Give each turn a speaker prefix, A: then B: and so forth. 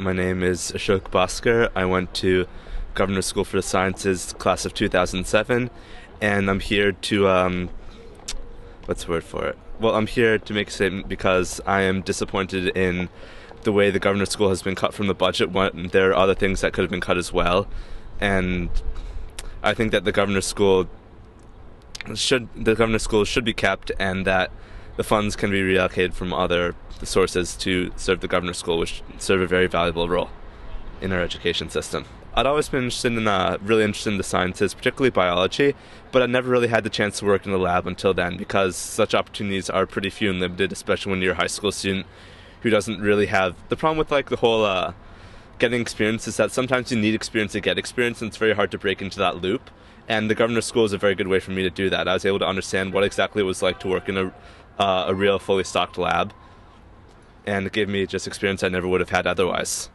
A: My name is Ashok Bhaskar. I went to Governor School for the Sciences, class of 2007, and I'm here to, um, what's the word for it? Well, I'm here to make a statement because I am disappointed in the way the Governor School has been cut from the budget there are other things that could have been cut as well. And I think that the Governor School should the Governor School should be kept and that the funds can be reallocated from other sources to serve the governor's School, which serve a very valuable role in our education system. I'd always been interested in, uh, really interested in the sciences, particularly biology, but I never really had the chance to work in the lab until then because such opportunities are pretty few and limited, especially when you're a high school student who doesn't really have the problem with like the whole uh, getting experience is that sometimes you need experience to get experience, and it's very hard to break into that loop. And the governor's school is a very good way for me to do that. I was able to understand what exactly it was like to work in a uh, a real fully stocked lab, and gave me just experience I never would have had otherwise.